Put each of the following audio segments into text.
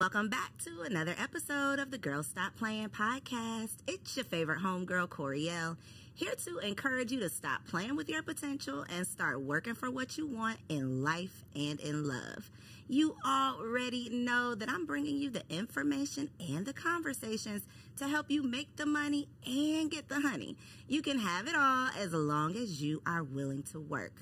Welcome back to another episode of the Girl Stop Playing podcast. It's your favorite homegirl, Koereyelle, here to encourage you to stop playing with your potential and start working for what you want in life and in love. You already know that I'm bringing you the information and the conversations to help you make the money and get the honey. You can have it all as long as you are willing to work.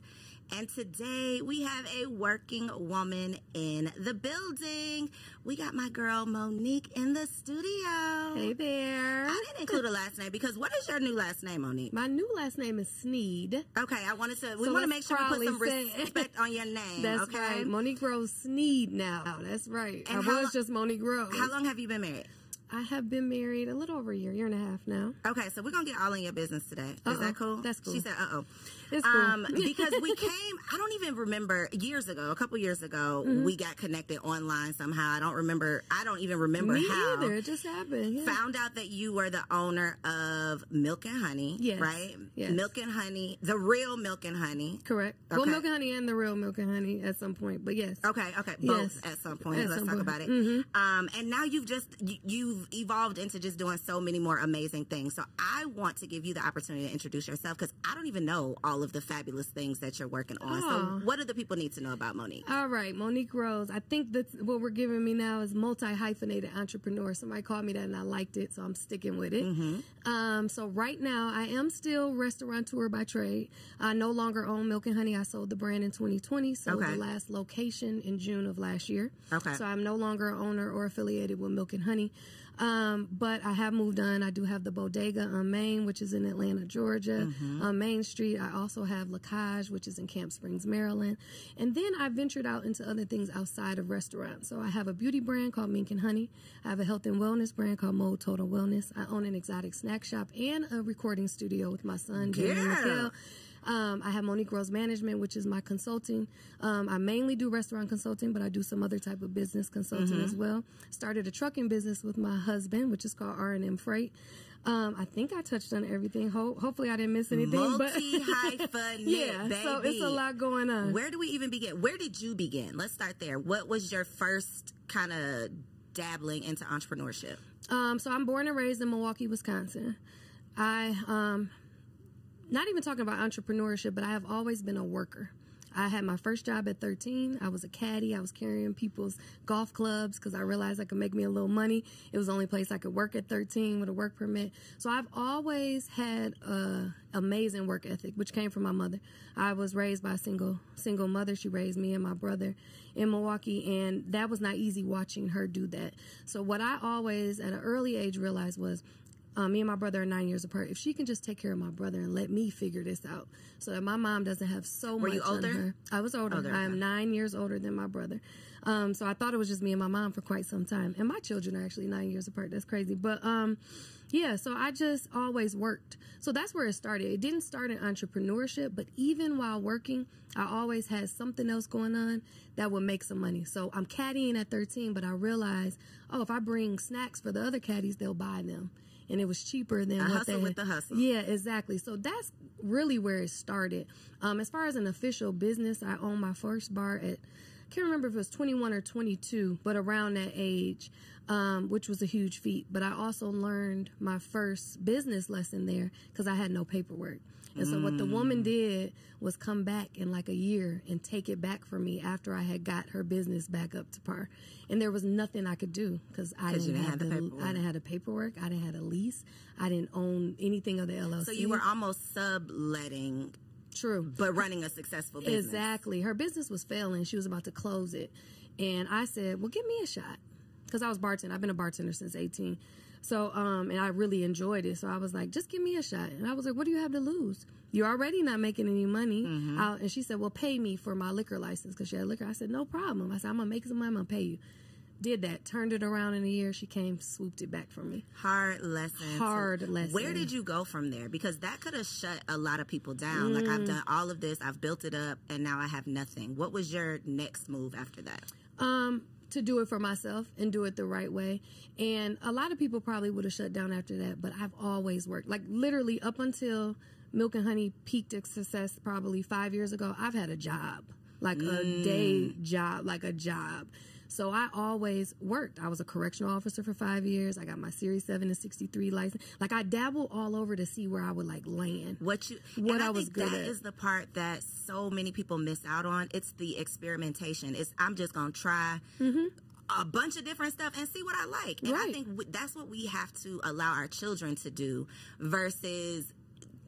And today we have a working woman in the building. We got my girl Monique in the studio. Hey there. I didn't include a last name because what is your new last name, Monique? My new last name is Sneed. Okay, I wanted to. We So want to make sure we put some respect on your name. That's okay. right. Monique Rose Sneed now. That's right. And I was just Monique Rose. How long have you been married? I have been married a little over a year, year and a half now. Okay, so we're gonna get all in your business today. Is Uh-oh. that cool? That's cool. She said, "Uh oh." Cool. Um, because we came, I don't even remember years ago, a couple years ago, Mm-hmm. we got connected online somehow. I don't remember. I don't even remember Me how. either. It just happened. Yeah. Found out that you were the owner of Milk and Honey, Yes. right? Yes. Milk and Honey, the real Milk and Honey. Correct. Well, milk and honey and the real milk and honey at some point, but yes. Okay, okay, Yes. both at some point. At Let's some talk point. about it. Mhm. Um, and now you've just you, you've evolved into just doing so many more amazing things. So I want to give you the opportunity to introduce yourself because I don't even know all of the fabulous things that you're working on. Aw. So what do the people need to know about Monique? All right, Monique Rose. I think that's what we're giving me now is multi hyphenated entrepreneur. Somebody called me that and I liked it, so I'm sticking with it. Mm-hmm. Um, so right now, I am still restaurateur by trade. I no longer own Milk and Honey. I sold the brand in 2020. Sold Okay. the last location in June of last year. Okay. So I'm no longer an owner or affiliated with Milk and Honey. Um, but I have moved on. I do have the bodega on Main, which is in Atlanta, Georgia, Mm-hmm. on Main Street. I also have Lacage, which is in Camp Springs, Maryland. And then I ventured out into other things outside of restaurants. So I have a beauty brand called Mink and Honey. I have a health and wellness brand called Mode Total Wellness. I own an exotic snack shop and a recording studio with my son, Jeremy Girl. McHale. Um, I have Monique Rose Management, which is my consulting. Um, I mainly do restaurant consulting, but I do some other type of business consulting as well. Started a trucking business with my husband, which is called R and M Freight. Um, I think I touched on everything. Ho- hopefully, I didn't miss anything. but Multi hyphenate, yeah, baby. so it's a lot going on. Where do we even begin? Where did you begin? Let's start there. What was your first kind of dabbling into entrepreneurship? Um, so I'm born and raised in Milwaukee, Wisconsin. I um, not even talking about entrepreneurship, but I have always been a worker. I had my first job at 13. I was a caddy. I was carrying people's golf clubs because I realized I could make me a little money. It was the only place I could work at 13 with a work permit. So I've always had a amazing work ethic, which came from my mother. I was raised by a single single mother. She raised me and my brother in Milwaukee, and that was not easy watching her do that. So what I always at an early age realized was um, me and my brother are nine years apart. If she can just take care of my brother and let me figure this out, so that my mom doesn't have so Were much you older? I was older. Older, I am nine years older than my brother. Um, so I thought it was just me and my mom for quite some time, and my children are actually nine years apart. That's crazy, but um, yeah. So I just always worked. So that's where it started. It didn't start in entrepreneurship, but even while working, I always had something else going on that would make some money. So I'm caddying at 13, but I realized, oh, if I bring snacks for the other caddies, they'll buy them. And it was cheaper than what hustle they with the hustle. Yeah, exactly. So that's really where it started. Um, as far as an official business, I own my first bar at can't remember if it was 21 or 22, but around that age, um, which was a huge feat. But I also learned my first business lesson there because I had no paperwork. And so what the Mm. woman did was come back in like a year and take it back from me after I had got her business back up to par. And there was nothing I could do because I didn't, didn't have the, paperwork. I didn't have the paperwork. I didn't have a lease. I didn't own anything of the LLC. So you were almost subletting, true. but running a successful business. Exactly. Her business was failing. She was about to close it. And I said, well, give me a shot. Because I was bartending. I've been a bartender since 18. So, um, and I really enjoyed it. So I was like, just give me a shot. And I was like, what do you have to lose? You're already not making any money. Mm-hmm. I'll- and she said, well, pay me for my liquor license because she had liquor. I said, no problem. I said, I'm going to make some money. I'm going to pay you. Did that. Turned it around in a year. She came, swooped it back for me. Hard lesson. Hard So lesson. Where did you go from there? Because that could have shut a lot of people down. Like Mm. I've done all of this, I've built it up, and now I have nothing. What was your next move after that? um, to do it for myself and do it the right way. And a lot of people probably would have shut down after that, but I've always worked. Like literally up until Milk and Honey peaked at success probably five years ago, I've had a job, like a day mm. job, like a job. So I always worked. I was a correctional officer for five years. I got my Series 7 and 63 license. Like I dabbled all over to see where I would like land. what you What I, I was good that at. is the part that so many people miss out on. It's the experimentation. It's I'm just gonna try a bunch of different stuff and see what I like. And I Mm-hmm. Think w- that's what we have to allow our children to do versus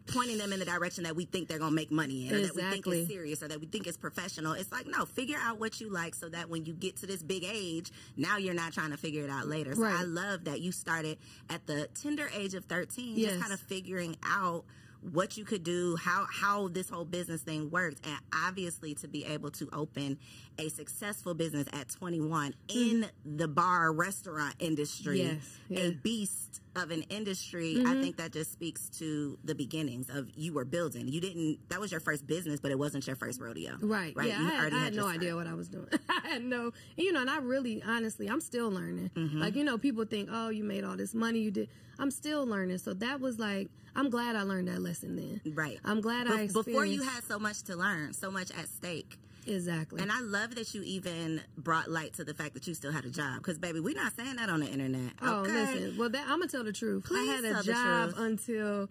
pointing them in the direction that we think they're gonna make money in or that we think is serious or that we think is professional. It's like no, figure out what you like so that when you get to this big age, now you're not trying to figure it out later. So Right. I love that you started at the tender age of 13 Yes. just kind of figuring out what you could do, how how this whole business thing works, and obviously to be able to open a successful business at 21 in the bar restaurant industry, Yes, yeah. a beast of an industry. I think that just speaks to the beginnings of you were building. You didn't. That was your first business, but it wasn't your first rodeo. Right. Right. Yeah, You I had, already I had had no idea what I was doing. I had no, you know, and I really, honestly, I'm still learning. Mm-hmm. Like, you know, people think, oh, you made all this money, you did. I'm still learning. So that was like, I'm glad I learned that lesson then. Right. I'm glad I Be- before you had so much to learn, so much at stake. Exactly. And I love that you even brought light to the fact that you still had a job. Because, baby, we're not saying that on the internet. Oh, listen. Well, that, I'm gonna tell the truth. Please I had a job until,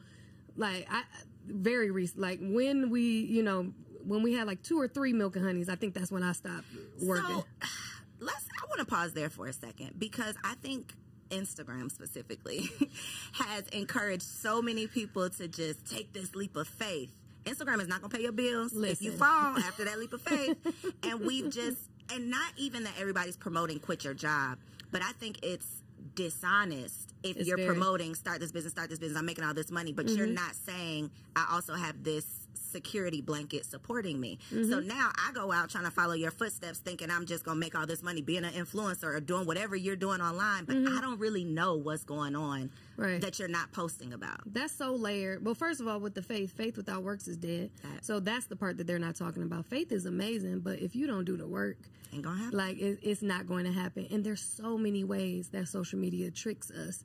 like, I very recent. Like when we, you know, when we had like two or three milk and honeys. I think that's when I stopped working. So, let's. I want to pause there for a second because I think Instagram specifically has encouraged so many people to just take this leap of faith. Instagram is not going to pay your bills if you fall after that leap of faith. and we've just, and not even that everybody's promoting quit your job, but I think it's dishonest if It's you're very- promoting start this business, start this business, I'm making all this money, but you're mm-hmm. not saying I also have this security blanket supporting me. So mm-hmm. now I go out trying to follow your footsteps thinking I'm just gonna make all this money being an influencer or doing whatever you're doing online, but mm-hmm. I don't really know what's going on Right. that you're not posting about. That's so layered. Well, first of all, with the faith, faith without works is dead. That- So that's the part that they're not talking about. Faith is amazing, but if you don't do the work, Ain't gonna happen. like it, it's not going to happen. And there's so many ways that social media tricks us,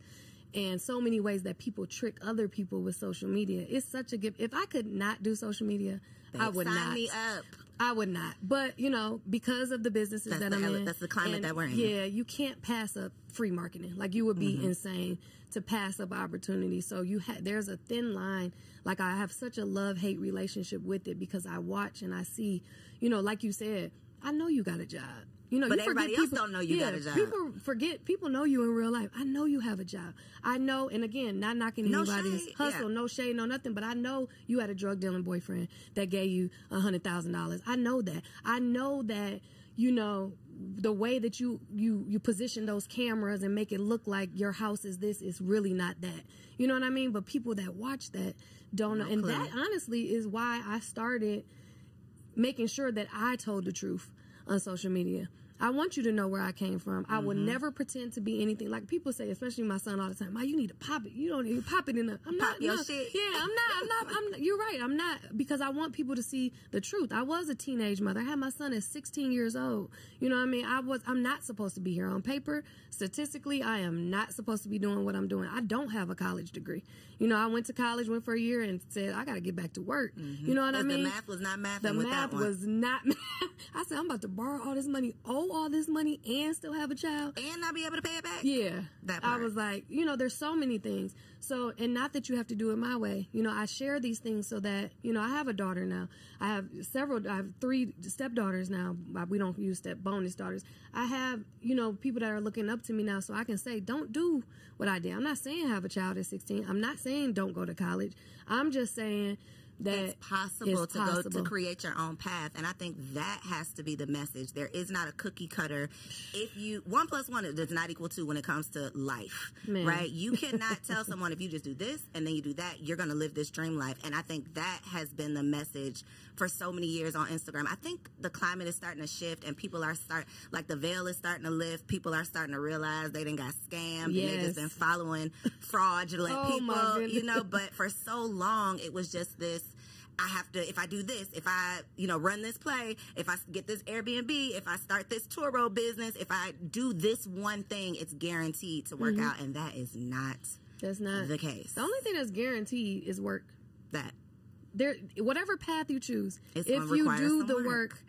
and so many ways that people trick other people with social media. It's such a gift. If I could not do social media, I would Sign not. me up. I would not. But you know, because of the businesses That's that the I'm in, that's the climate and, that we're in. Yeah, you can't pass up free marketing. Like you would be Mm-hmm. insane to pass up opportunities. So you ha- there's a thin line. Like I have such a love hate relationship with it because I watch and I see. You know, like you said, I know you got a job. You know, But you everybody else people- don't know you got a job. People forget. People know you in real life. I know you have a job. I know, and again, not knocking No anybody's shade, hustle, yeah. no shade, no nothing. But I know you had a drug dealing boyfriend that gave you a hundred thousand dollars. I know that. I know that. You know the way that you you you position those cameras and make it look like your house is this is really not that. You know what I mean? But people that watch that don't know, No and clue. that honestly is why I started making sure that I told the truth on social media. I want you to know where I came from. I Mm-hmm. will never pretend to be anything like people say, especially my son all the time. Ma, you need to pop it. You don't need to pop it in the. I'm Pop not. your no. shit. Yeah, I'm not. I'm not. I'm. You're right. I'm not because I want people to see the truth. I was a teenage mother. I had my son at 16 years old. You know what I mean? I was. I'm not supposed to be here on paper. Statistically, I am not supposed to be doing what I'm doing. I don't have a college degree. You know, I went to college, went for a year, and said I got to get back to work. You know what I mean? the math was not mathing The math was not. I said I'm about to borrow all this money, owe all this money, and still have a child. and not be able to pay it back. Yeah, That part. I was like, you know, there's so many things. So, and not that you have to do it my way. You know, I share these things so that you know I have a daughter now. I have several. I have three stepdaughters now. We don't use step bonus daughters. I have you know people that are looking up to me now, so I can say, don't do what I did. I'm not saying have a child at 16. I'm not saying don't go to college. I'm just saying that it's possible to go to create your own path and i think that has to be the message. There is not a cookie cutter. If you one plus one does not equal two when it comes to life Man. right? You cannot tell someone if you just do this and then you do that you're going to live this dream life and i think that has been the message for so many years on instagram. I think the climate is starting to shift and people are start like the veil is starting to lift. People are starting to realize they didn't got scammed and they Yes. just been following fraudulent Oh, people you know but for so long it was just this I have to, if I do this, if I, you know, run this play, if I get this Airbnb, if I start this Turo business, if I do this one thing, it's guaranteed to work mm-hmm. out. And that is not that's not the case. The only thing that's guaranteed is work. That. there whatever path you choose It's if you do the work. work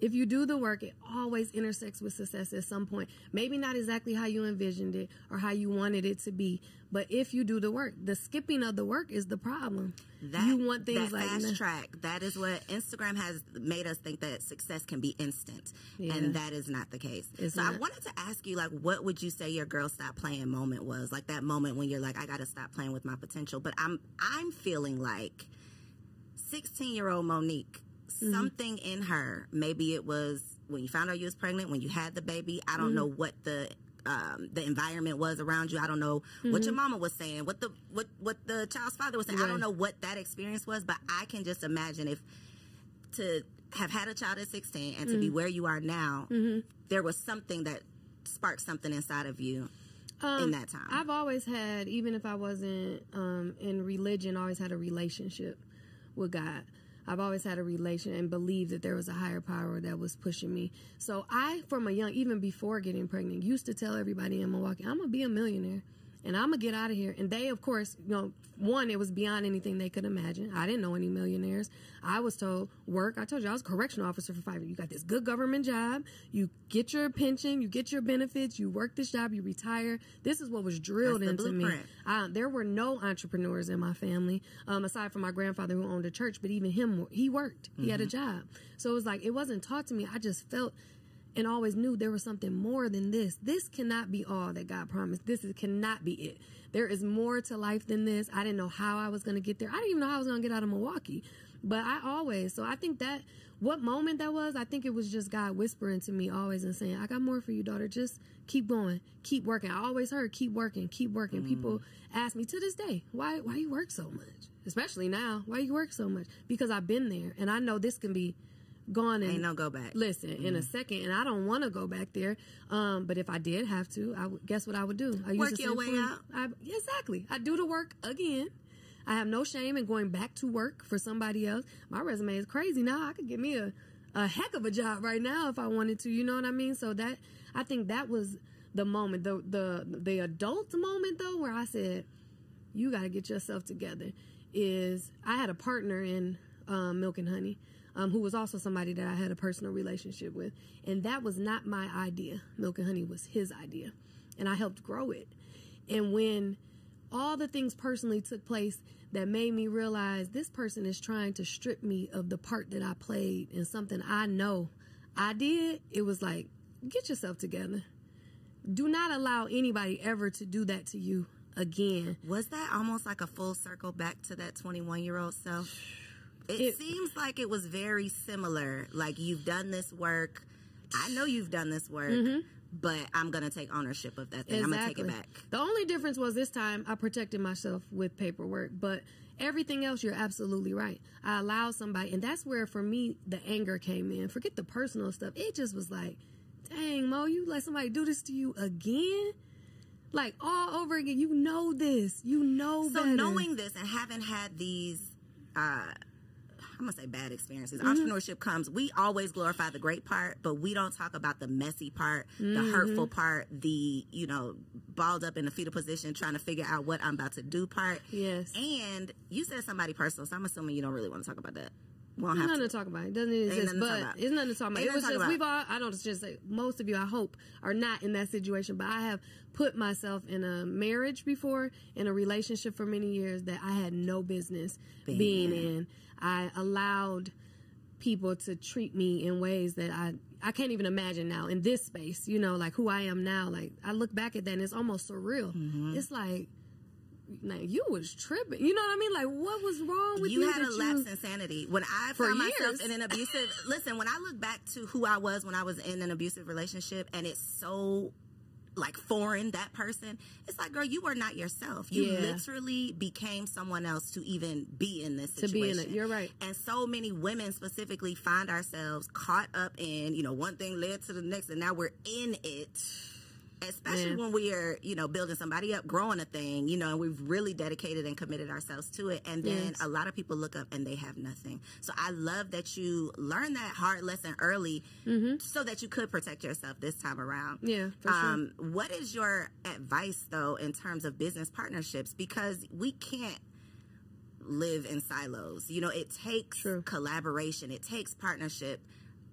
if you do the work, it always intersects with success at some point. Maybe not exactly how you envisioned it or how you wanted it to be, but if you do the work, the skipping of the work is the problem. That, you want things that like fast that. track. That is what Instagram has made us think that success can be instant, Yeah. and that is not the case. It's so I wanted to ask you, like, what would you say your girl stop playing moment was? Like that moment when you're like, I got to stop playing with my potential. But I'm I'm feeling like 16 year old Monique. Mm-hmm. Something in her, maybe it was when you found out you was pregnant, when you had the baby. I don't Mm-hmm. know what the um, the environment was around you. I don't know what your mama was saying, what the what what the child's father was saying. I Mm-hmm. Don't know what that experience was, but I can just imagine if to have had a child at 16 and to Mm-hmm. be where you are now, there was something that sparked something inside of you in Um, that time. I've always had, even if I wasn't um, in religion, always had a relationship with God. I've always had a relation and believed that there was a higher power that was pushing me. So I, from a young, even before getting pregnant, used to tell everybody in Milwaukee, I'm gonna be a millionaire and I'm gonna get out of here. And they, of course, you know, one, it was beyond anything they could imagine. I didn't know any millionaires. I was told work. I told you I was a correctional officer for five years. You got this good government job. You get your pension. You get your benefits. You work this job. You retire. This is what was drilled That's into me. Uh, there were no entrepreneurs in my family, um, aside from my grandfather who owned a church. But even him, he worked. He had a job. So it was like it wasn't taught to me. I just felt and always knew there was something more than this. This cannot be all that God promised. This is, cannot be it. There is more to life than this. I didn't know how I was going to get there. I didn't even know how I was going to get out of Milwaukee. But I always, so I think that what moment that was, I think it was just God whispering to me always and saying, I got more for you, daughter. Just keep going, keep working. I always heard, keep working, keep working. Mm. People ask me to this day, why, why you work so much? Especially now, why you work so much? Because I've been there and I know this can be gone and Ain't no go back. listen in a second and i don't want to go back there um, but if i did have to i would guess what i would do? I Work used to your way food- out. I, exactly. I do the work again. I have no shame in going back to work for somebody else. My resume is crazy now. I could get me a, a heck of a job right now if i wanted to you know what i mean? So that i think that was the moment the the the adult moment though where i said you got to get yourself together is i had a partner in um, milk and honey um, who was also somebody that i had a personal relationship with. And that was not my idea. Milk and honey was his idea. And i helped grow it. And when all the things personally took place that made me realize this person is trying to strip me of the part that i played in something i know i did it was like get yourself together. Do not allow anybody ever to do that to you again. Was that almost like a full circle back to that 21 year old self? It, It- seems like it was very similar. Like you've done this work. I know you've done this work, but I'm going to take ownership of that thing. I'm going to take it back. The only difference was this time I protected myself with paperwork, but everything else, you're absolutely right. I allowed somebody, and that's where for me the anger came in. Forget the personal stuff. It just was like, dang, Mo, you let somebody do this to you again? Like all over again. You know this. You know So better. knowing this and having had these, uh, I'm gonna say bad experiences. Mm-hmm. Entrepreneurship comes. We always glorify the great part, but we don't talk about the messy part, the Mm-hmm. hurtful part, the you know balled up in the fetal position, trying to figure out what I'm about to do part. Yes. And you said somebody personal, so I'm assuming you don't really want to talk about that. We don't have nothing to. to talk about. It doesn't exist, nothing to talk but about. it's nothing to talk about. Ain't it was just talk we've all. I don't just say most of you. I hope are not in that situation, but I have put myself in a marriage before, in a relationship for many years that I had no business Being being, in. I allowed people to treat me in ways that I I can't even imagine now in this space. You know, like who I am now. Like I look back at that and it's almost surreal. Mm-hmm. It's like. Now you was tripping. You know what I mean? Like what was wrong with you? you had a lapse in sanity. When I For found myself in an abusive, listen, when I look back to who I was when I was in an abusive relationship, and it's so like foreign that person, it's like, girl, you were not yourself. You Yeah. literally became someone else to even be in this To situation. be in it. You're right. And so many women specifically find ourselves caught up in, you know, one thing led to the next, and now we're in it. Especially Yeah. when we are, you know, building somebody up, growing a thing, you know, and we've really dedicated and committed ourselves to it. And then Yes. a lot of people look up and they have nothing. So I love that you learned that hard lesson early so that you could protect yourself this time around. Mm-hmm. Yeah, for sure. um, What is your advice, though, in terms of business partnerships? Because we can't live in silos. You know, it takes True. collaboration, it takes partnership.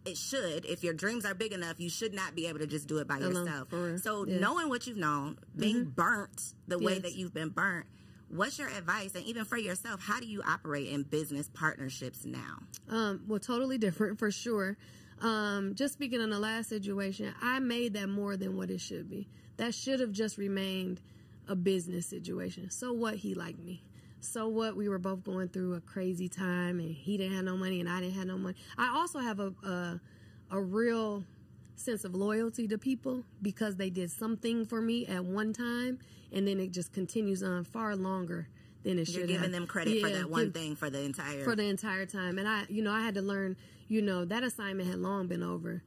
It should. If your dreams are big enough, you should not be able to just do it by Alone, yourself. So Yeah. knowing what you've known, being burnt the way that you've been burnt, what's your advice? And even for yourself, how do you operate in business partnerships now? Um, well, totally different for sure. Um, just speaking on the last situation, I made that more than what it should be. That should have just remained a business situation. So what? He liked me. So what? We were both going through a crazy time, and he didn't have no money, and I didn't have no money. I also have a a, a real sense of loyalty to people because they did something for me at one time, and then it just continues on far longer than it should. You're giving have. them credit for that one give- thing for the entire. for the entire time. And I, you know, I had to learn, you know, that assignment had long been over.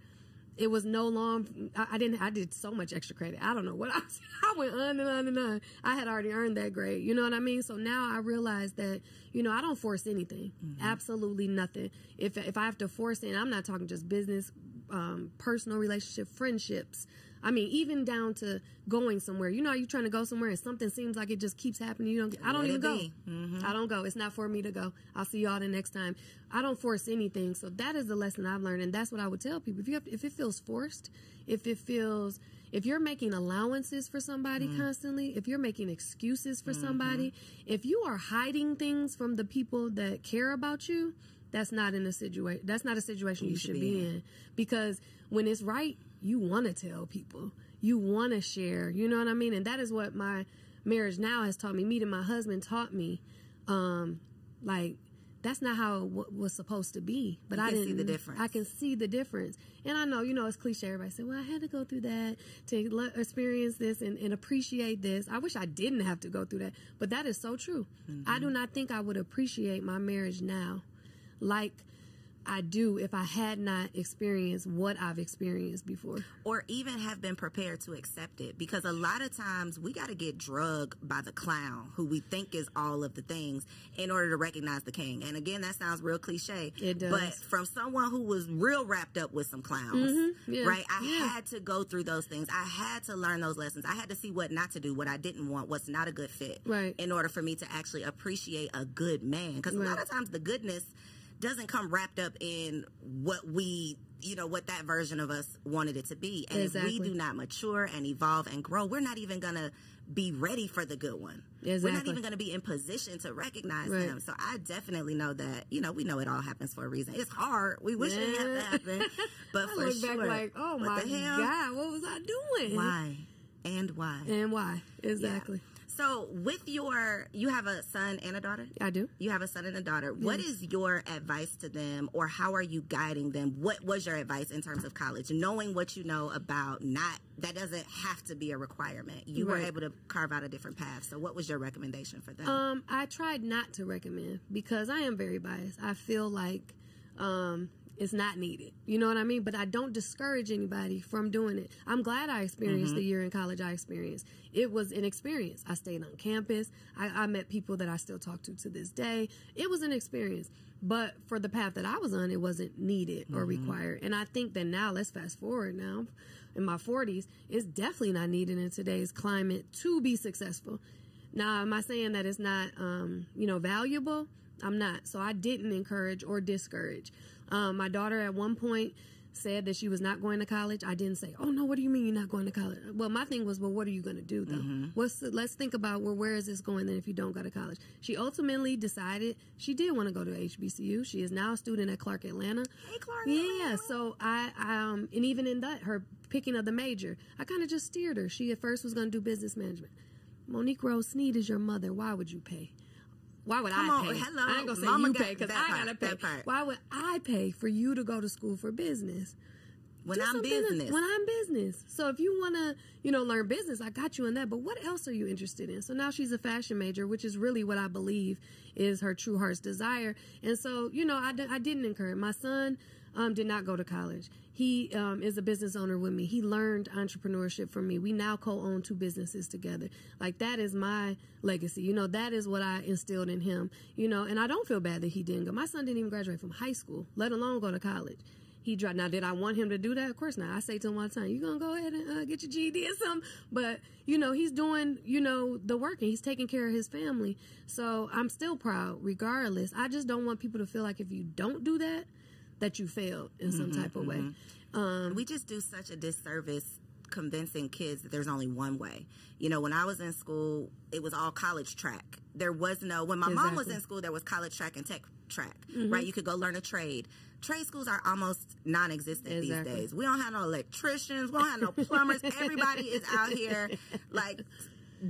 It was no long. I, I didn't. I did so much extra credit. I don't know what I. Was, I went on and on and on. I had already earned that grade. You know what I mean? So now I realize that you know I don't force anything. Absolutely nothing. If if I have to force it, I'm not talking just business, um, personal relationship, friendships. I mean, even down to going somewhere. You know, how you trying to go somewhere and something seems like it just keeps happening. You don't. I don't Let even go. Mm-hmm. I don't go. It's not for me to go. I'll see y'all the next time. I don't force anything. So that is the lesson I've learned, and that's what I would tell people. If you have, if it feels forced, if it feels, if you're making allowances for somebody Mm. constantly, if you're making excuses for Mm-hmm. somebody, if you are hiding things from the people that care about you, that's not in a situation. That's not a situation you, should be in. Because when it's right, you want to tell people. You want to share. You know what I mean? And that is what my marriage now has taught me. Me Meeting my husband taught me. Um, like that's not how it w- was supposed to be. But I can see didn't the difference. I can see the difference. And I know, you know, it's cliche. Everybody said, "Well, I had to go through that to le- experience this and, and appreciate this." I wish I didn't have to go through that, but that is so true. I do not think I would appreciate my marriage now, like I do if I had not experienced what I've experienced before. or even have been prepared to accept it because a lot of times we got to get drugged by the clown who we think is all of the things in order to recognize the king and again that sounds real cliche It does. but from someone who was real wrapped up with some clowns Mm-hmm. yeah, right i yeah. had to go through those things i had to learn those lessons i had to see what not to do what i didn't want what's not a good fit Right. in order for me to actually appreciate a good man because a lot of times the goodness doesn't come wrapped up in what we you know what that version of us wanted it to be. And if we do not mature and evolve and grow we're not even gonna be ready for the good one. We're not even gonna be in position to recognize Right. him so i definitely know that you know we know it all happens for a reason. It's hard. We wish it didn't have to Yeah. happen but I for look sure. back like, oh my the hell? God, what was I doing? why? And why? And why? Yeah. So with your you have a son and a daughter I do. you have a son and a daughter. What is your advice to them, or how are you guiding them? What was your advice in terms of college? Knowing what you know about not that doesn't have to be a requirement. You were able to carve out a different path. So, what was your recommendation for them? Um, I tried not to recommend because I am very biased. I feel like um, it's not needed. You know what I mean? But I don't discourage anybody from doing it. I'm glad I experienced the year in college I experienced. It was an experience. I stayed on campus. I, I met people that I still talk to to this day. It was an experience. But for the path that I was on, it wasn't needed or required. And I think that now, let's fast forward now, in my 40s, it's definitely not needed in today's climate to be successful. Now, am I saying that it's not, um, you know, valuable? I'm not. So I didn't encourage or discourage. Um, my daughter at one point said that she was not going to college. I didn't say, "Oh no, what do you mean you're not going to college?" Well, my thing was, "Well, what are you going to do though? What's the, let's think about well, where is this going then if you don't go to college?" She ultimately decided she did want to go to HBCU. She is now a student at Clark Atlanta. hey, Clark. Yeah, yeah. So I, I um, and even in that, her picking of the major, I kind of just steered her. She at first was going to do business management. Monique Rose Sneed is your mother. Why would you pay? Why would Come I on, pay? hello. I ain't gonna say Mama you got pay because I part, gotta pay. Why would I pay for you to go to school for business? When Do I'm something business, When I'm business. So if you want to, you know, learn business, I got you in that. But what else are you interested in? So now she's a fashion major, which is really what I believe is her true heart's desire. And so, you know, I, d- I didn't encourage. My son um, did not go to college. He um, is a business owner with me. He learned entrepreneurship from me. We now co-own two businesses together. Like that is my legacy. You know, that is what I instilled in him. You know, and I don't feel bad that he didn't go. My son didn't even graduate from high school, let alone go to college. He dropped. Now, did I want him to do that? Of course not. I say to him all the time, "You're gonna go ahead and uh, get your GED or something?" But you know, he's doing you know the work and he's taking care of his family. So I'm still proud, regardless. I just don't want people to feel like if you don't do that, that you failed in some mm-hmm, type of way. Mm-hmm. Um, we just do such a disservice convincing kids that there's only one way. You know, when I was in school, it was all college track. There was no when my mom was in school, there was college track and tech track. Mm-hmm. Right? You could go learn a trade. Trade schools are almost non-existent Exactly. these days. We don't have no electricians. We don't have no plumbers. Everybody is out here like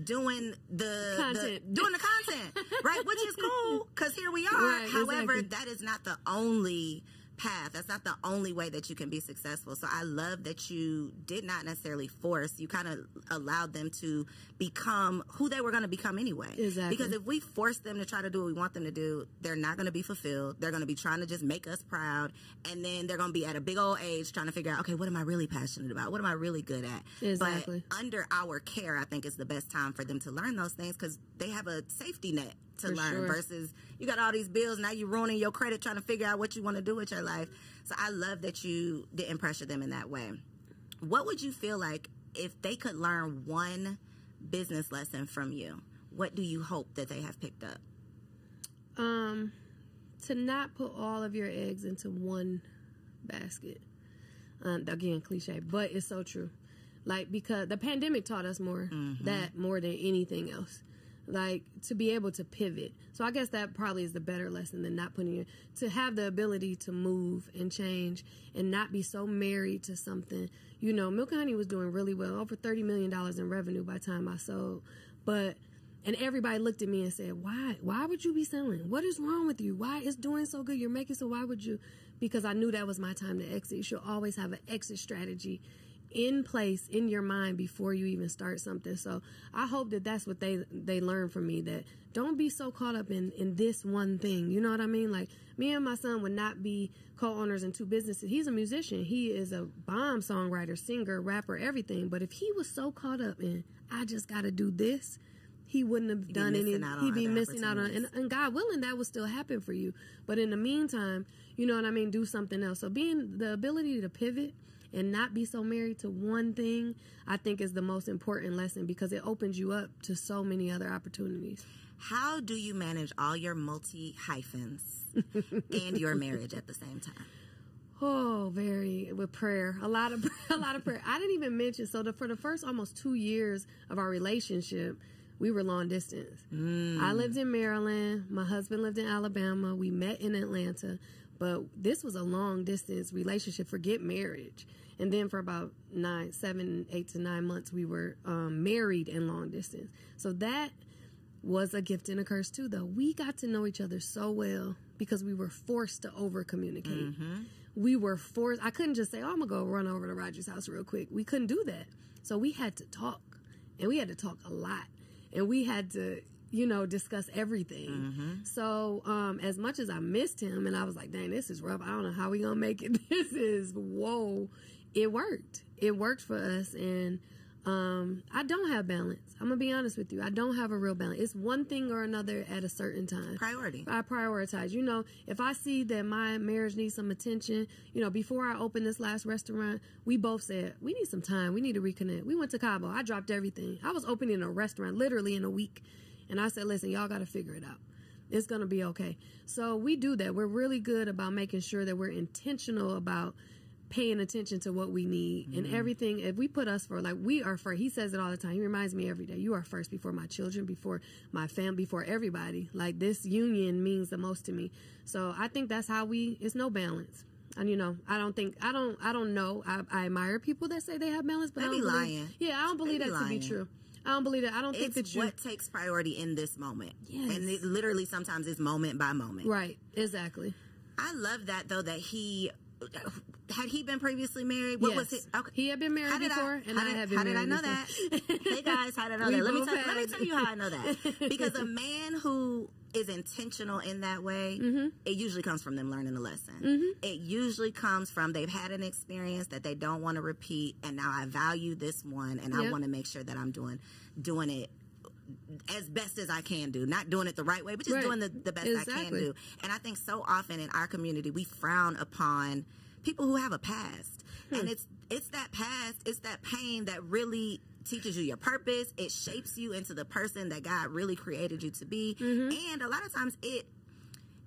doing the, Content. the doing the content, right? Which is cool because here we are. Right, However, exactly. that is not the only path. That's not the only way that you can be successful. So I love that you did not necessarily force. You kind of allowed them to become who they were going to become anyway. Exactly. Because if we force them to try to do what we want them to do, they're not going to be fulfilled. They're going to be trying to just make us proud, and then they're going to be at a big old age trying to figure out, okay, what am I really passionate about? What am I really good at? Exactly. But under our care, I think is the best time for them to learn those things because they have a safety net to For learn sure. versus you got all these bills now you're ruining your credit trying to figure out what you want to do with your life so i love that you didn't pressure them in that way what would you feel like if they could learn one business lesson from you what do you hope that they have picked up um, to not put all of your eggs into one basket. Um, again, cliche, but it's so true. Like because the pandemic taught us more that more than anything else. Like to be able to pivot. So I guess that probably is the better lesson than not putting your to have the ability to move and change and not be so married to something. You know, Milk and Honey was doing really well, over thirty million dollars in revenue by the time I sold. But and everybody looked at me and said, "Why? Why would you be selling? What is wrong with you? Why is doing so good? You're making so. Why would you?" Because I knew that was my time to exit. You should always have an exit strategy in place in your mind before you even start something. So I hope that that's what they they learn from me. That don't be so caught up in in this one thing. You know what I mean? Like me and my son would not be co-owners in two businesses. He's a musician. He is a bomb songwriter, singer, rapper, everything. But if he was so caught up in I just got to do this he wouldn't have be done any. missing out on He'd be missing out on, and, and God willing, that would still happen for you. But in the meantime, you know what I mean. Do something else. So being the ability to pivot and not be so married to one thing, I think is the most important lesson because it opens you up to so many other opportunities. how do you manage all your multi hyphens and your marriage at the same time Oh, very with prayer. A lot of a lot of prayer. I didn't even mention so the, for the first almost two years of our relationship, we were long distance. Mm. I lived in Maryland. My husband lived in Alabama. We met in Atlanta, but this was a long distance relationship. Forget marriage. And then for about nine, seven, eight to nine months, we were um, married in long distance. So that was a gift and a curse too though. We got to know each other so well because we were forced to over communicate we were forced i couldn't just say oh i'm gonna go run over to roger's house real quick. We couldn't do that. So we had to talk and we had to talk a lot and we had to you know discuss everything. So um as much as i missed him and i was like dang this is rough. I don't know how we gonna make it. This is whoa it worked it worked for us and um, I don't have balance. I'm gonna be honest with you. I don't have a real balance. It's one thing or another at a certain time. priority I prioritize. You know, if I see that my marriage needs some attention, you know, before I opened this last restaurant, we both said we need some time. We need to reconnect. We went to Cabo. I dropped everything. I was opening a restaurant literally in a week, and I said, "Listen, y'all got to figure it out. It's gonna be okay." So we do that. We're really good about making sure that we're intentional about paying attention to what we need and mm-hmm. everything. If we put us for like we are first he says it all the time. He reminds me every day you are first before my children before my family before everybody. Like this union means the most to me. So i think that's how we it's no balance. And you know i don't think i don't i don't know. I, I admire people that say they have balance but They i be don't believe, lying. yeah i don't believe They that be to be true. I don't believe that. I don't think it's that you what takes priority in this moment. Yes. and it literally sometimes is moment by moment. Right. Exactly. I love that though that he had he been previously married. What was Yes. it? Okay. He had been married before, I, and how I did, had been how did I know before. that? hey guys, how did I know We that? Let me, tell, let me tell you how I know that. Because a man who is intentional in that way, Mm-hmm. it usually comes from them learning a lesson. It usually comes from they've had an experience that they don't want to repeat, and now I value this one, and I want to make sure that I'm doing doing it as best as I can do. Not doing it the right way, but just Right. doing the, the best I can do. And I think so often in our community we frown upon people who have a past. Hmm. And it's it's that past, it's that pain that really teaches you your purpose. It shapes you into the person that God really created you to be. Mm-hmm. And a lot of times it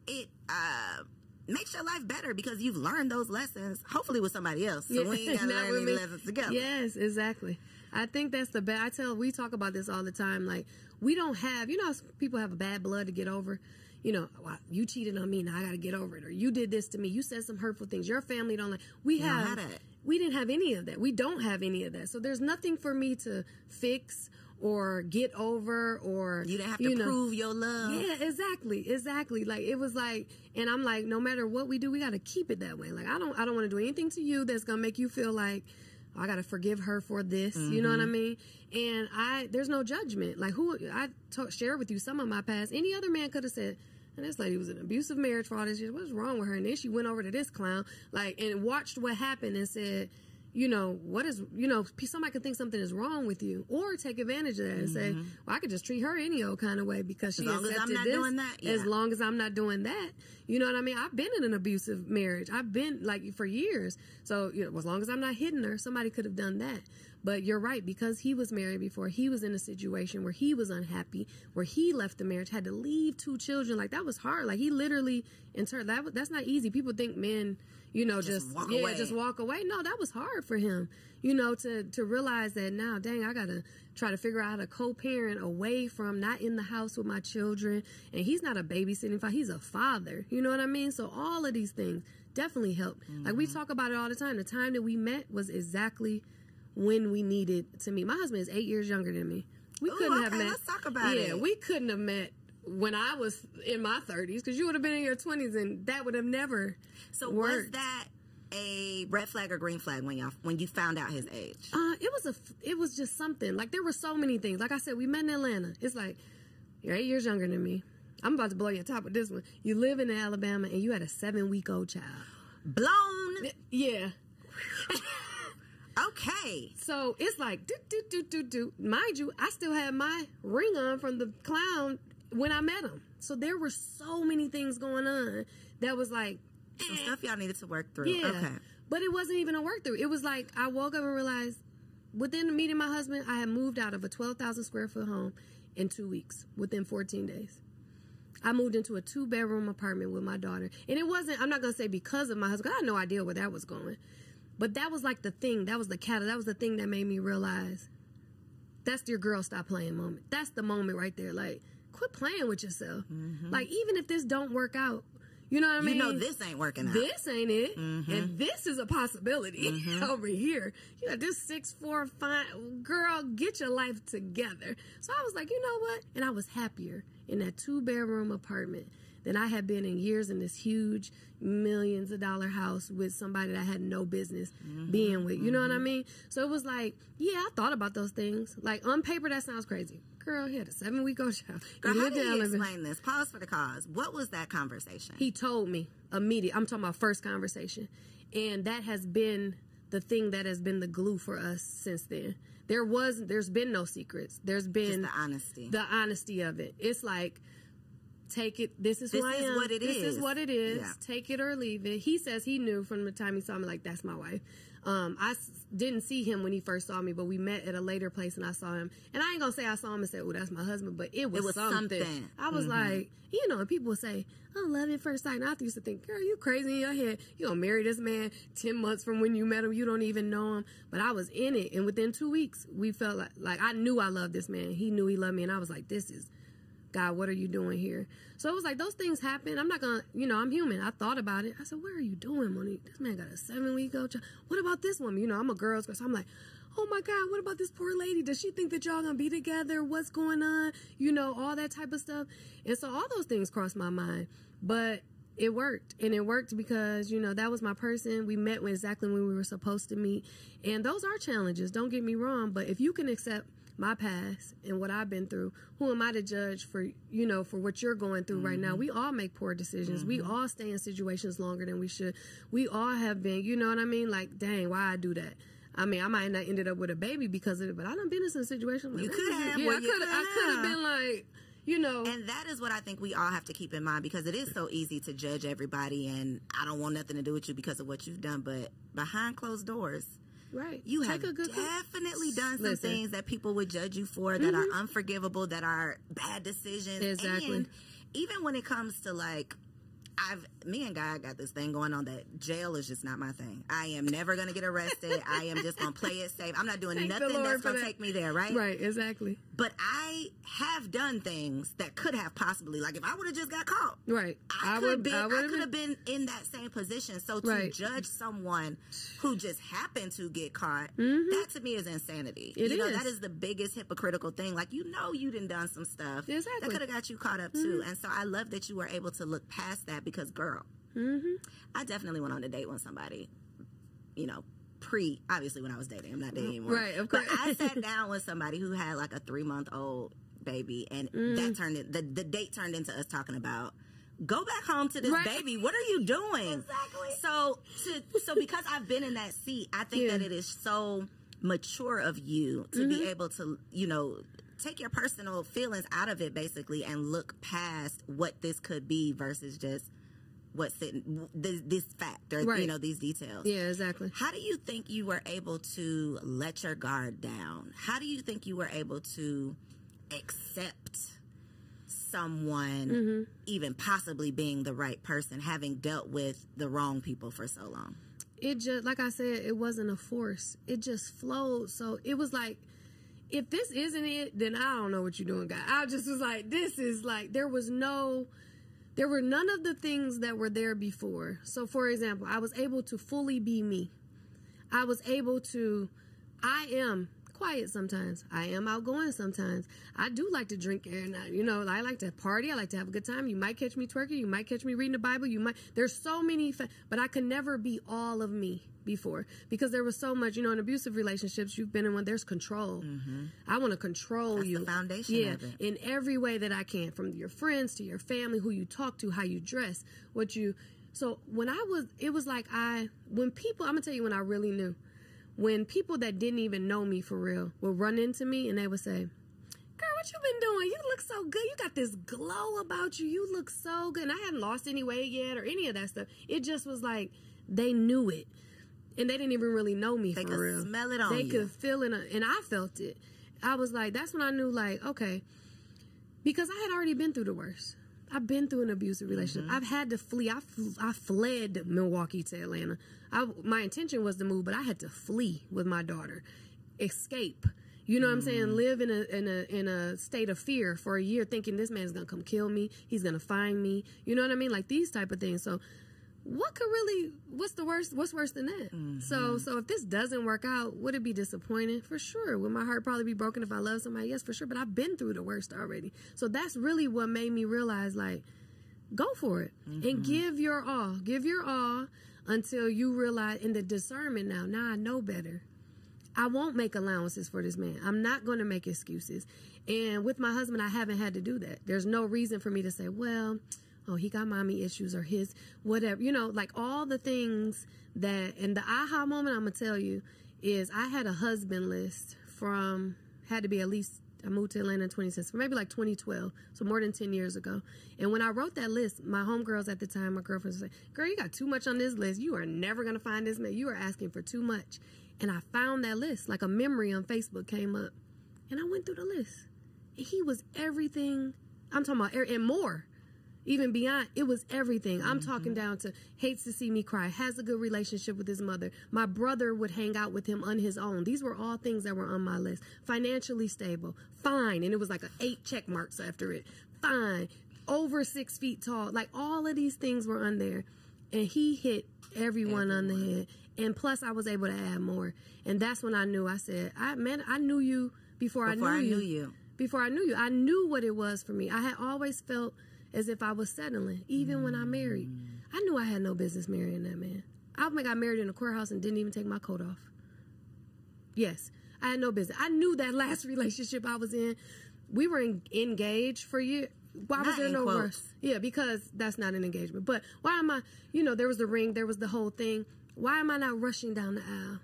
it uh makes your life better because you've learned those lessons, hopefully with somebody else. So Yeah, we ain't got to learn any me. lessons together. Yes, exactly. I think that's the best. I tell we talk about this all the time. Like we don't have, you know, people have a bad blood to get over. You know, "Well, you cheated on me, now I got to get over it. Or you did this to me. You said some hurtful things. Your family don't like. We have. We didn't have any of that. We don't have any of that. So there's nothing for me to fix or get over or You didn't have to know, prove your love. yeah, exactly, exactly. Like it was like, and I'm like, no matter what we do, we got to keep it that way. Like I don't, I don't want to do anything to you that's gonna make you feel like "Oh, I got to forgive her for this. You know what I Mm-hmm. mean? And I, there's no judgment. Like who I talk, share with you some of my past. Any other man could have said. And this lady was in an abusive marriage for all this years. What's wrong with her? And then she went over to this clown, like, and watched what happened and said, you know, what is, you know, somebody could think something is wrong with you or take advantage of that and say, well, I could just treat her any old kind of way because she Mm-hmm. long as I'm accepted not this. doing that, As long as I'm not doing that, you know what I mean? I've been in an abusive marriage. I've been like for years. So, you know, as long as I'm not hitting her, somebody could have done that. But you're right, because he was married before, he was in a situation where he was unhappy, where he left the marriage, had to leave two children. Like that was hard. Like he literally, in turn, that that's not easy. People think men, you know, just, walk yeah, away. just walk away. No, that was hard for him. You know, to to realize that now, dang, I gotta try to figure out how to co-parent away from not in the house with my children, and he's not a babysitting father; he's a father. You know what I mean? So all of these things definitely help. Like we mm-hmm. talk about it all the time. The time that we met was exactly when we needed to meet. My husband is eight years younger than me. We Ooh, couldn't have met. let's talk about yeah, it. we couldn't have met when I was in my thirties because you would have been in your twenties, and that would have never. So was that a red flag or green flag when y'all when you found out his age? Uh, it was a, it was just something. Like there were so many things. Like I said, we met in Atlanta. It's like you're eight years younger than me. I'm about to blow your top with this one. You live in Alabama and you had a seven week old child. Blown. Yeah. Okay. So it's like do do do do do. Mind you, I still had my ring on from the clown when I met him. So there were so many things going on that was like Some eh. stuff y'all needed to work through. Yeah. Okay. But it wasn't even a work through. It was like I woke up and realized within meeting my husband, I had moved out of a 12,000 square foot home in two weeks, within 14 days. I moved into a two bedroom apartment with my daughter. And it wasn't, I'm not going to say because of my husband, I had no idea where that was going. But that was like the thing. That was the catalyst. That was the thing that made me realize that's your girl stop playing moment. That's the moment right there. Like, quit playing with yourself. Like, even if this don't work out, you know what I Mm-hmm. You mean? know this ain't working out. this ain't it, Mm-hmm. and this is a possibility over here. You got this six four five girl. Get your life together. So I was like, you know what? And I was happier in that two bedroom apartment than I had been in years in this huge millions of dollar house with somebody that I had no business Mm-hmm. being with. You know what I mean? So it was like, yeah, I thought about those things. Like on paper, that sounds crazy. Girl, he had a seven week old child. Girl, He how you explain this? Pause for the cause. What was that conversation? He told me immediate. I'm talking about first conversation, and that has been the thing that has been the glue for us since then. There was, there's been no secrets. There's been the honesty. the honesty of it. It's like, take it. This is This who I is am. what it this is. is what it is. Yeah. Take it or leave it. He says he knew from the time he saw me. Like that's my wife. Um, I s- didn't see him when he first saw me, but we met at a later place and I saw him. And I ain't gonna say I saw him and said, "Oh, that's my husband," but it was, was something. something. I was like, you know, and people would say, "I love at first sight." And I used to think, "Girl, you crazy in your head? You gonna marry this man ten months from when you met him? You don't even know him." But I was in it, and within two weeks, we felt like like I knew I loved this man. He knew he loved me, and I was like, "This is." God, what are you doing here? So it was like those things happen. I'm not gonna, you know, I'm human. I thought about it. I said, Where are you doing, Monique? This man got a seven week old child. What about this woman? You know, I'm a girl's girl. So I'm like, Oh my God, what about this poor lady? Does she think that y'all gonna be together? What's going on? You know, all that type of stuff. And so all those things crossed my mind. But it worked and it worked because you know that was my person we met exactly when we were supposed to meet and those are challenges don't get me wrong but if you can accept my past and what I've been through, who am I to judge for, you know, for what you're going through right now? Mm-hmm. We all make poor decisions. We mm-hmm. all stay in situations longer than we should. We all have been, you know what I mean? Like, dang, why I do that? I mean, I might not ended up with a baby because of it, but I done been in some situations. Like, You could have. Yeah, Well, I could have. I could have. been like, you know, And that is what I think we all have to keep in mind because it is so easy to judge everybody and I don't want nothing to do with you because of what you've done, but behind closed doors, right? you Take have definitely done some Listen. Mm-hmm. things that people would judge you for that are unforgivable, that are bad decisions. Exactly. And even when it comes to like I've me and God got this thing going on that jail is just not my thing. I am never gonna get arrested. I am just gonna play it safe. I'm not doing Thank nothing that's gonna that. take me there, right? Right, exactly. But I have done things that could have possibly, like if I would have just got caught, Right. I, I could would be, I I, could have been in that same position. So to Right. judge someone who just happened to get caught, that to me is insanity. Mm-hmm. It you know, is. that is the biggest hypocritical thing. Like you know you done done some stuff that Exactly. Mm-hmm. could have got you caught up too. And so I love that you were able to look past that because girl, Mm-hmm. I definitely went on a date with somebody, you know, pre obviously when I was dating. I'm not dating anymore. Right, of But course. I sat down with somebody who had like a three month old baby and Mm. that turned it the, the date turned into us talking about go back home to this Right. baby. What are you doing? Exactly. So to so because I've been in that seat, I think Yeah. Mm-hmm. that it is so mature of you to be able to, you know, take your personal feelings out of it basically and look past what this could be versus just what's sitting this, this fact or you know these details. Yeah, exactly. How do you think you were able to let your guard down? How do you think you were able to accept someone Mm-hmm. even possibly being the right person having dealt with the wrong people for so long? It just like I said, it wasn't a force. It just flowed. So it was like if this isn't it, then I don't know what you're doing, guy. I just was like, this is like there was no there were none of the things that were there before. So for example, I was able to fully be me. I was able to I am quiet sometimes. I am outgoing sometimes. I do like to drink and. You know, I like to party. I like to have a good time. You might catch me twerking. You might catch me reading the Bible. You might. There's so many, fa- but I could never be all of me before because there was so much. You know, in abusive relationships, you've been in one. There's control. Mm-hmm. I want to control That's you. foundation Yeah, of it. in every way that I can, from your friends to your family, who you talk to, how you dress, what you. So when I was, it was like I when people. I'm gonna tell you when I really knew when people that didn't even know me for real would run into me and they would say, Girl, what you been doing? You look so good. You got this glow about you. You look so good. And I hadn't lost any weight yet or any of that stuff. It just was like they knew it. And they didn't even really know me. They for could real. smell it on They you. could feel it. And I felt it. I was like, that's when I knew, like, okay. Because I had already been through the worst. I've been through an abusive relationship. Mm-hmm. I've had to flee. I I fled Milwaukee to Atlanta. I, my intention was to move, but I had to flee with my daughter, escape. You know what I'm saying? Mm-hmm. Live in a in a in a state of fear for a year, thinking this man's gonna come kill me. He's gonna find me. You know what I mean? Like these type of things. So, what could really? What's the worst? What's worse than that? Mm-hmm. So so if this doesn't work out, would it be disappointing? For sure. Would my heart probably be broken if I love somebody? Yes, for sure. But I've been through the worst already. So that's really what made me realize like go for it and mm-hmm. give your all. Give your all until you realize in the discernment now. Now I know better. I won't make allowances for this man. I'm not going to make excuses. And with my husband, I haven't had to do that. There's no reason for me to say, well, oh, he got mommy issues or his whatever. You know, like all the things that, and the aha moment I'm going to tell you is I had a husband list from, had to be at least, I moved to Atlanta in 2016, maybe like 2012, so more than 10 years ago. And when I wrote that list, my homegirls at the time, my girlfriends say, girl, you got too much on this list. You are never going to find this man. You are asking for too much. And I found that list, like a memory on Facebook came up. And I went through the list. And he was everything. I'm talking about, and more. Even beyond, it was everything. I'm mm-hmm. talking down to hates to see me cry, has a good relationship with his mother. My brother would hang out with him on his own. These were all things that were on my list. Financially stable, fine. And it was like a eight check marks after it. Fine. Over six feet tall. Like all of these things were on there. And he hit everyone on the head. And plus, I was able to add more. And that's when I knew. I said, "I man, I knew you before, Before I I knew knew you. Before I knew you, I knew what it was for me. I had always felt as if I was settling, even when I married. Mm. I knew I had no business marrying that man. I got married in a courthouse and didn't even take my coat off. Yes, I had no business. I knew that last relationship I was in. We were en- engaged for years. Why was Not there no quotes. rush? Yeah, because that's not an engagement. But why am I? You know, there was the ring, there was the whole thing. Why am I not rushing down the aisle?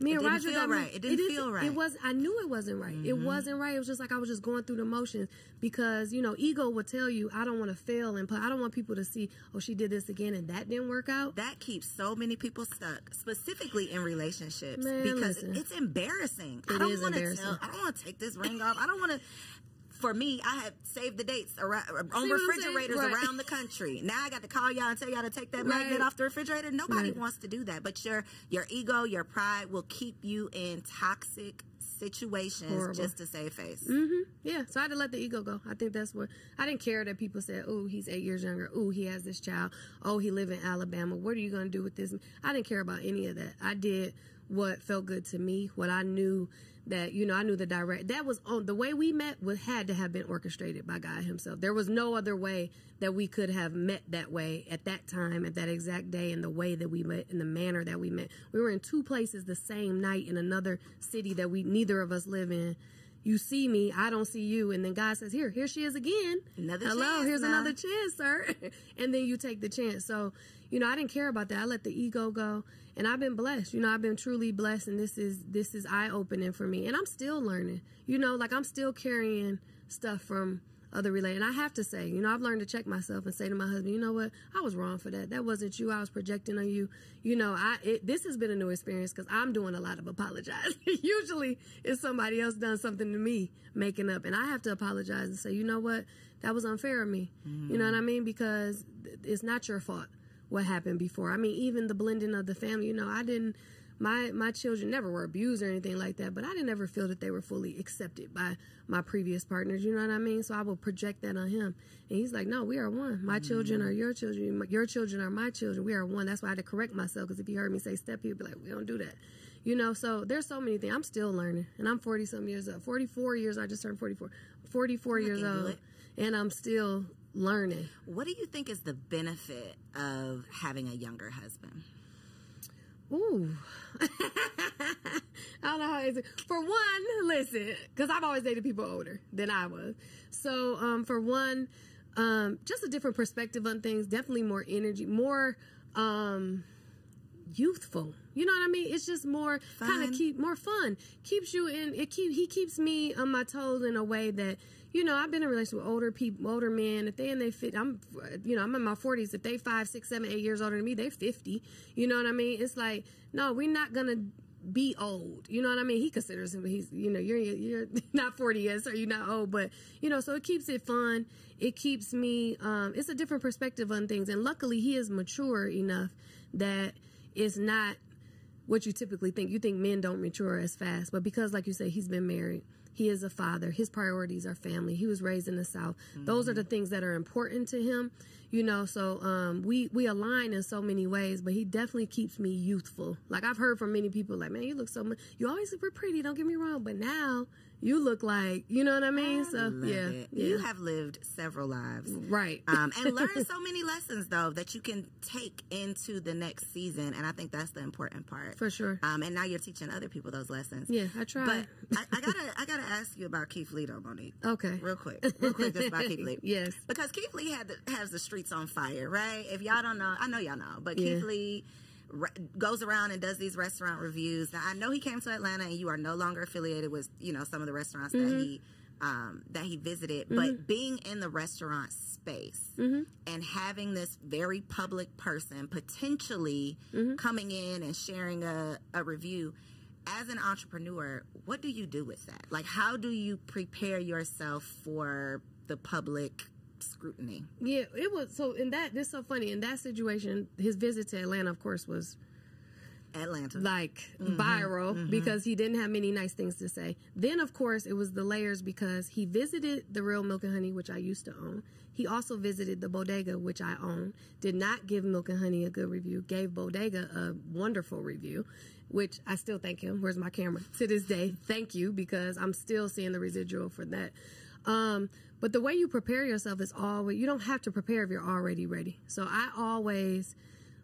Me and didn't Roger feel got right. married- It didn't feel right. Mm-hmm. It was. I knew it wasn't right. It wasn't right. It was just like I was just going through the motions because you know, ego would tell you, I don't want to fail, and I don't want people to see, oh, she did this again, and that didn't work out. That keeps so many people stuck, specifically in relationships, Man, because listen. it's embarrassing. I don't want to tell. I don't want to take this ring off. I don't want to for me, I have saved the dates around, on refrigerators Right. around the country. Now I got to call y'all and tell y'all to take that Right. magnet off the refrigerator. Nobody Right. wants to do that, but your your ego, your pride will keep you in toxic situations Horrible. just to save face. hmm Yeah, so I had to let the ego go. I think that's what I didn't care that people said, "Oh, he's eight years younger. Oh, he has this child. Oh, he live in Alabama. What are you going to do with this?" I didn't care about any of that. I did what felt good to me. What I knew that you know, I knew the direct. That was on the way we met. Was had to have been orchestrated by God Himself. There was no other way that we could have met that way at that time, at that exact day, in the way that we met, in the manner that we met. We were in two places the same night in another city that we neither of us live in you see me, I don't see you, and then God says, "Here, here she is again. Another Hello, chance here's now." another chance, sir." and then you take the chance. So, you know, I didn't care about that. I let the ego go, and I've been blessed. You know, I've been truly blessed, and this is this is eye opening for me, and I'm still learning. You know, like I'm still carrying stuff from other related. And I have to say, you know, I've learned to check myself and say to my husband, you know what, I was wrong for that. That wasn't you. I was projecting on you. You know, I it, this has been a new experience because I'm doing a lot of apologizing. Usually, it's somebody else done something to me, making up, and I have to apologize and say, you know what, that was unfair of me. You know mm. what I mean? Because it's not your fault what happened before. I mean, even the blending of the family. You know, I didn't my my children never were abused or anything like that, but I didn't ever feel that they were fully accepted by my previous partners. You know what I mean? So I would project that on him, and he's like, "No, we are one. My children are your children. Your children are my children. We are one." That's why I had to correct myself because if you heard me say "step," he'd be like, "We don't do that." You know, so there's so many things. I'm still learning, and I'm 40 some years old. 44 years. I just turned 44. 44 years old, and I'm still learning. What do you think is the benefit of having a younger husband? Ooh. I don't know how is it. For one, listen, because I've always dated people older than I was. So, um, for one, um, just a different perspective on things, definitely more energy, more um, youthful. You know what I mean? It's just more kind of keep more fun. Keeps you in. It keep he keeps me on my toes in a way that you know I've been in relationship with older people, older men. If they and they fit, I'm you know I'm in my forties. If they five, six, seven, eight years older than me, they fifty. You know what I mean? It's like no, we're not gonna be old. You know what I mean? He considers him. He's you know you're you're not forty yet, so you're not old. But you know, so it keeps it fun. It keeps me. Um, it's a different perspective on things, and luckily he is mature enough that it's not what you typically think. You think men don't mature as fast, but because, like you say, he's been married, he is a father. His priorities are family. He was raised in the South. Those are the things that are important to him, you know. So um, we we align in so many ways, but he definitely keeps me youthful. Like I've heard from many people, like, man, you look so much. You always super pretty. Don't get me wrong, but now you look like, you know what I mean? I so yeah, yeah, You have lived several lives. right. um, and learned so many lessons though that you can take into the next season and i think that's the important part For sure. um, and now you're teaching other people those lessons Yeah, I try. but I, I gotta i gotta ask you about keith lee though monique okay. real quick real quick just about keith lee Yes. because keith lee had the, has the streets on fire right if y'all don't know i know y'all know but Yeah. keith lee re- goes around and does these restaurant reviews. Now i know he came to atlanta and you are no longer affiliated with you know some of the restaurants that mm-hmm. he um, that he visited but mm-hmm. being in the restaurant space mm-hmm. and having this very public person potentially coming in and sharing a, a review as an entrepreneur what do you do with that? Like how do you prepare yourself for the public scrutiny Yeah, it was so in that this is so funny. In that situation, his visit to Atlanta, of course, was atlanta like Mm-hmm, viral because he didn't have many nice things to say. Then, of course, it was the layers because he visited the Real Milk and Honey, which I used to own. He also visited the Bodega, which I own. Did not give Milk and Honey a good review. Gave Bodega a wonderful review, which I still thank him. Where's my camera? To this day, thank you because I'm still seeing the residual for that. Um, but the way you prepare yourself is always you don't have to prepare if you're already ready. So I always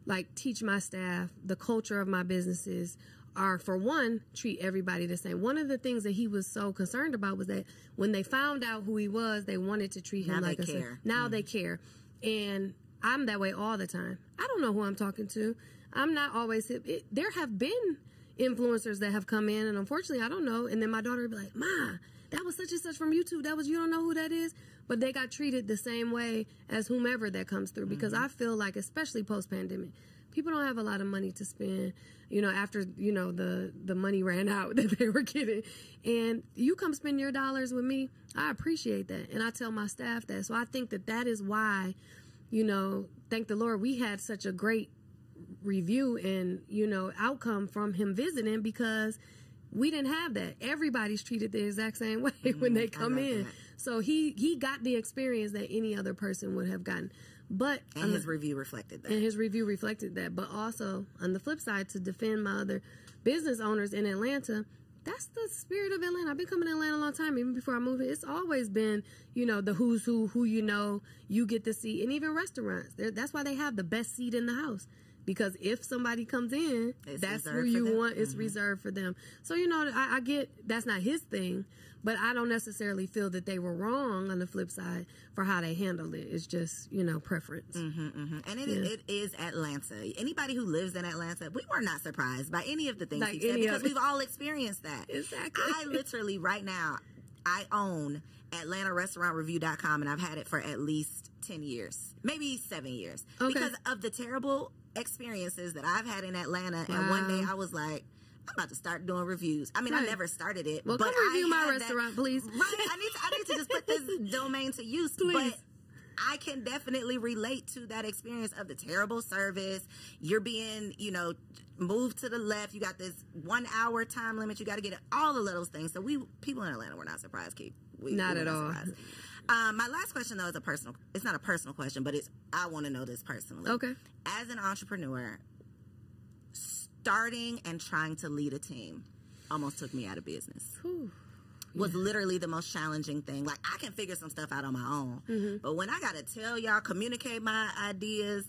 like teach my staff the culture of my businesses are for one treat everybody the same. One of the things that he was so concerned about was that when they found out who he was they wanted to treat him Now they like a son. care. now they mm-hmm. care. And i'm that way all the time. I don't know who i'm talking to. I'm not always hip. It, there have been influencers that have come in and unfortunately i don't know. And then my daughter would be like ma that was such and such from youtube. That was you don't know who that is? But they got treated the same way as whomever that comes through. Because mm-hmm. i feel like especially post-pandemic people don't have a lot of money to spend you know after you know the the money ran out that they were getting. And you come spend your dollars with me i appreciate that. And i tell my staff that. So i think that that is why you know thank the lord we had such a great review and you know outcome from him visiting because we didn't have that everybody's treated the exact same way when mm-hmm. they come in that. so he he got the experience that any other person would have gotten but And his review reflected that. and his review reflected that. But also, on the flip side, to defend my other business owners in Atlanta, that's the spirit of Atlanta. I've been coming to Atlanta a long time, even before I moved here. It's always been, you know, the who's who, who you know, you get to see, and even restaurants. They're, that's why they have the best seat in the house. Because if somebody comes in, It's that's who you them. want. It's reserved for them. So you know, I, I get that's not his thing, but I don't necessarily feel that they were wrong on the flip side for how they handled it. It's just you know preference. Mhm. And it, it is Atlanta. Anybody who lives in Atlanta, we were not surprised by any of the things Like he said because we've all experienced that. Exactly. I literally right now, I own AtlantaRestaurantReview.com and I've had it for at least 10 years, maybe seven years. Okay. Because of the terrible experiences that I've had in Atlanta. And one day I was like, I'm about to start doing reviews. I mean, I never started it. Well, but come I review my had that- restaurant, please. Right. I need to, I need to just put this domain to use. Please. But I can definitely relate to that experience of the terrible service. You're being, you know, moved to the left. You got this one hour time limit. You got to get it, all of those things. So we people in Atlanta were not surprised, Keith. We, Not we at all. surprised. Um, my last question though is a personal. It's not a personal question, but it's I want to know this personally. Okay. As an entrepreneur, starting and trying to lead a team almost took me out of business Whew. was literally the most challenging thing. Like I can figure some stuff out on my own, Mm-hmm. but when I gotta tell y'all, communicate my ideas,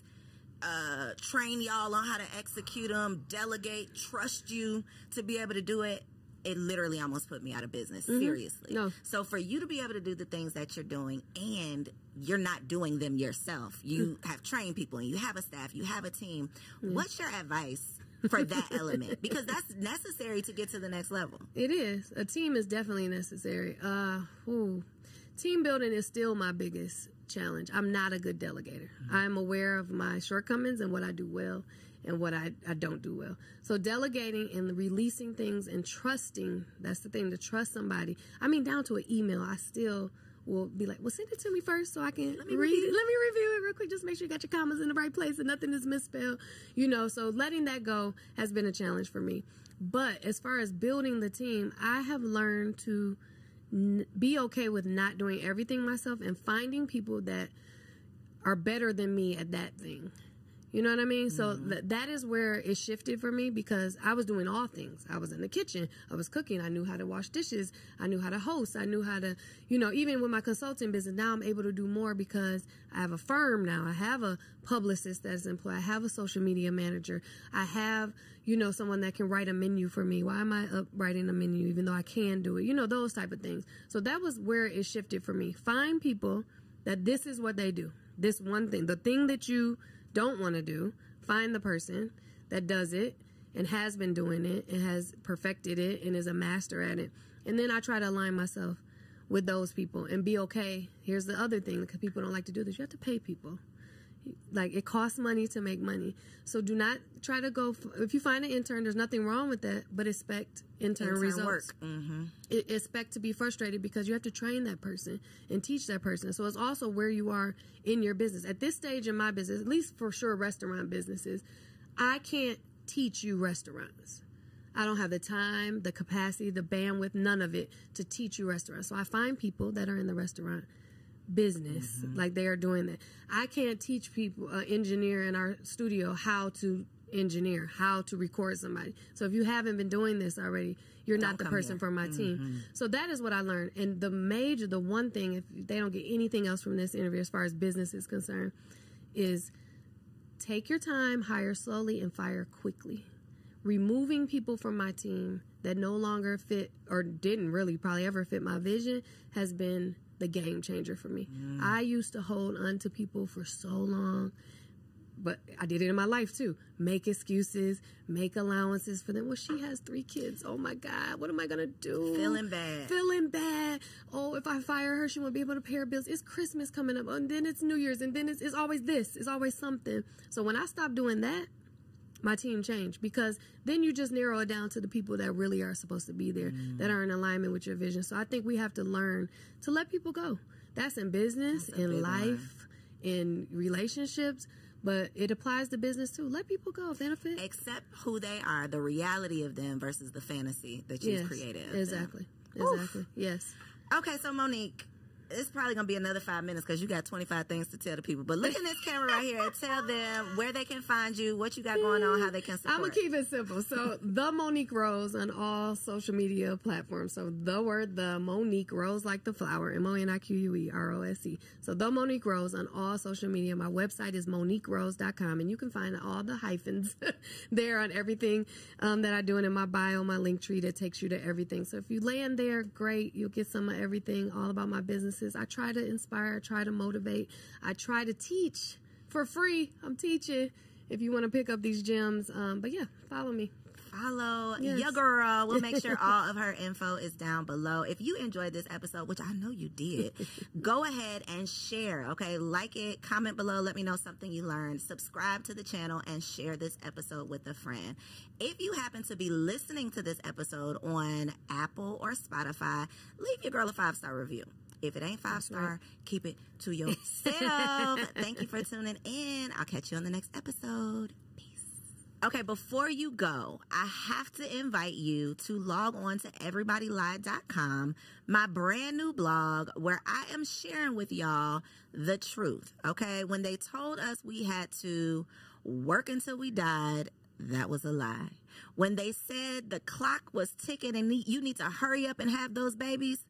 uh, train y'all on how to execute them, delegate, trust you to be able to do it. It literally almost put me out of business. Seriously. Mm-hmm. No. So for you to be able to do the things that you're doing and you're not doing them yourself, you Mm. have trained people and you have a staff, you have a team. What's your advice for that element? Because that's necessary to get to the next level. It is. A team is definitely necessary. Uh, whew. Team building is still my biggest challenge. I'm not a good delegator. I'm aware of my shortcomings and what I do well and what I, I don't do well. So delegating and releasing things and trusting, that's the thing, to trust somebody. I mean, down to an email, I still will be like, well, send it to me first so I can read me it. Let me review it real quick. Just make sure you got your commas in the right place and nothing is misspelled. You know, so letting that go has been a challenge for me. But as far as building the team, I have learned to n- be okay with not doing everything myself and finding people that are better than me at that thing. You know what I mean? So mm-hmm. th- that is where it shifted for me because I was doing all things. I was in the kitchen, I was cooking, I knew how to wash dishes, I knew how to host, I knew how to, you know, even with my consulting business, now I'm able to do more because I have a firm now. I have a publicist that's employed, I have a social media manager, I have, you know, someone that can write a menu for me. Why am I up writing a menu even though I can do it? You know, those type of things. So that was where it shifted for me. Find people that this is what they do. This one thing, the thing that you don't want to do, find the person that does it and has been doing it and has perfected it and is a master at it. And then I try to align myself with those people and be okay. Here's the other thing because people don't like to do this. You have to pay people. Like it costs money to make money. So do not try to go if you find an intern, there's nothing wrong with that, but expect intern, Intern results work. hmm e- expect to be frustrated because you have to train that person and teach that person. So it's also where you are in your business. At this stage in my business, at least for sure restaurant businesses, I can't teach you restaurants. I don't have the time, the capacity, the bandwidth, none of it to teach you restaurants. So I find people that are in the restaurant business like they are doing that. I can't teach people uh, engineer in our studio how to engineer, how to record somebody. So if you haven't been doing this already, you're not the person here. for my team. So that is what I learned. And the major, the one thing, if they don't get anything else from this interview as far as business is concerned, is take your time, hire slowly, and fire quickly. Removing people from my team that no longer fit or didn't really probably ever fit my vision has been the game changer for me. Mm. I used to hold on to people for so long, but I did it in my life too. Make excuses, make allowances for them. Well, she has three kids. Oh my God, what am I gonna do? Feeling bad. feeling bad. Oh, if I fire her, she won't be able to pay her bills. It's Christmas coming up, and then it's New Year's, and then it's, it's always this. It's always something. So when I stopped doing that, my team change because then you just narrow it down to the people that really are supposed to be there mm. that are in alignment with your vision. So I think we have to learn to let people go. That's in business, That's in one. life, in relationships, but it applies to business too. Let people go if they don't. Accept who they are, the reality of them versus the fantasy that you've Yes, created. of them. exactly. Oof. Exactly. Yes. Okay, so Monique, it's probably gonna be another five minutes because you got 25 things to tell the people. But look in this camera right here and tell them where they can find you, what you got going on, how they can support. I'm gonna keep it simple. So the Monique Rose on all social media platforms. So the word the Monique Rose like the flower, M O N I Q U E R O S E. So the Monique Rose on all social media. My website is moniquerose.com and you can find all the hyphens there on everything um, that I do and in my bio, my link tree that takes you to everything. So if you land there, great. You'll get some of everything, all about my businesses. I try to inspire, I try to motivate, I try to teach for free. I'm teaching if you want to pick up these gems. Um, but yeah, follow me. follow Yes. your girl. We'll make sure all of her info is down below. If you enjoyed this episode, which I know you did, go ahead and share. Okay, like it, comment below, let me know something you learned. Subscribe to the channel and share this episode with a friend. If you happen to be listening to this episode on Apple or Spotify, leave your girl a five star review. If it ain't five star, keep it to yourself. Thank you for tuning in. I'll catch you on the next episode. Peace. Okay, before you go, I have to invite you to log on to everybodylied.com, my brand new blog where I am sharing with y'all the truth. Okay, when they told us we had to work until we died, that was a lie. When they said the clock was ticking and you need to hurry up and have those babies,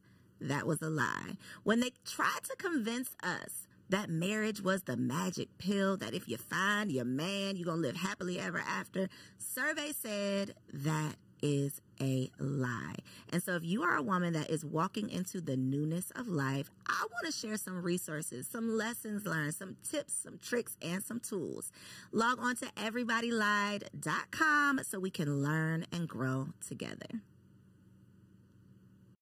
that was a lie. When they tried to convince us that marriage was the magic pill, that if you find your man, you're going to live happily ever after, survey said that is a lie. And so if you are a woman that is walking into the newness of life, I want to share some resources, some lessons learned, some tips, some tricks, and some tools. Log on to everybodylied.com so we can learn and grow together.